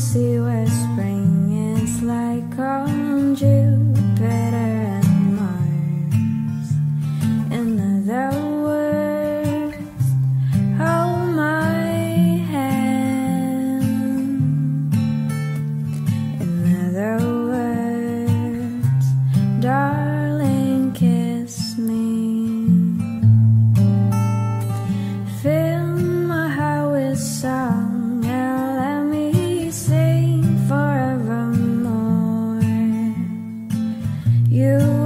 see where spring is like. Oh. You.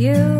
You